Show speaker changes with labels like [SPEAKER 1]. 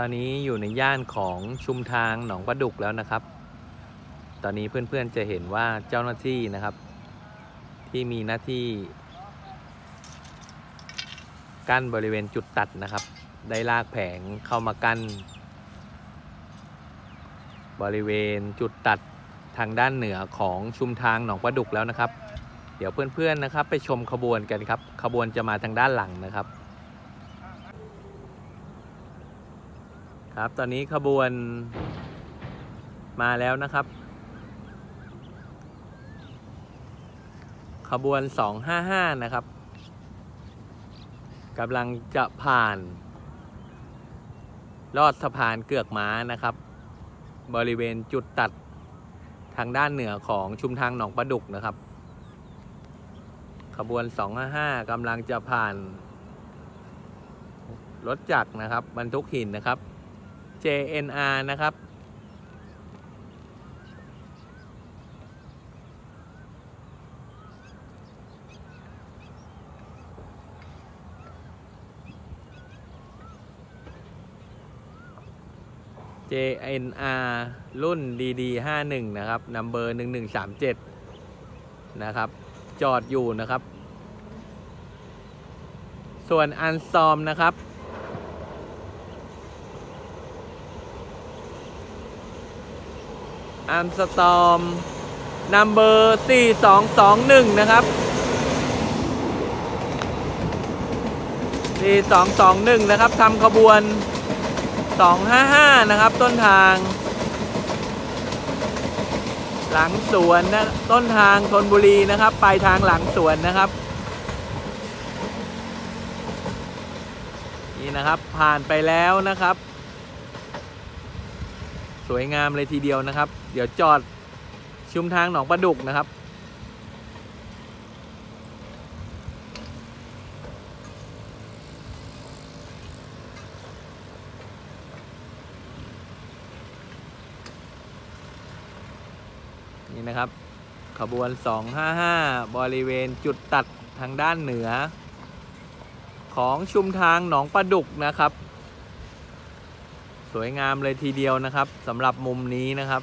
[SPEAKER 1] ตอนนี้อยู่ในย่านของชุมทางหนองประดุกแล้วนะครับ ตอนนี้เพื่อนๆจะเห็นว่าเจ้าหน้าที่นะครับ ที่มีหน้าที่ กั้นบริเวณจุดตัดนะครับ ได้ลากแผงเข้ามากั้น บริเวณจุดตัดทางด้านเหนือของชุมทางหนองประดุกแล้วนะครับ เดี๋ยวเพื่อนๆนะครับ ไปชมขบวนกันครับ ขบวนจะมาทางด้านหลังนะครับ ครับ ตอนนี้ขบวนมาแล้วนะครับ ขบวน 255 นะครับกำลังจะผ่าน ลอดสะพานเกือกม้านะครับ บริเวณจุดตัดทางด้านเหนือของชุมทางหนองประดุกนะครับ ขบวน 255กำลังจะผ่านรถจักรนะครับบรรทุกหินนะครับ JNR นะครับ JNR รุ่น DD 51 นะครับนัมเบอร์ 1137 นะครับ จอดอยู่นะครับ ส่วนอันซอมนะครับ อัมสตอมนัมเบอร์4221 นะครับ 4221 นะครับทำขบวน 255 นะครับ ต้นทาง หลังสวนนะต้นทางธนบุรีนะครับ ปลายทางหลังสวนนะครับ นี่นะครับผ่านไปแล้วนะครับ สวยงามเลยทีเดียวนะครับ เดี๋ยวจอดชุมทางหนองประดุกนะครับ นี่นะครับ ขบวน 255 บริเวณจุดตัดทางด้านเหนือ ของชุมทางหนองประดุกนะครับ วยงามเลยทีเดียวนะครับสำหรับมุมนี้นะครับ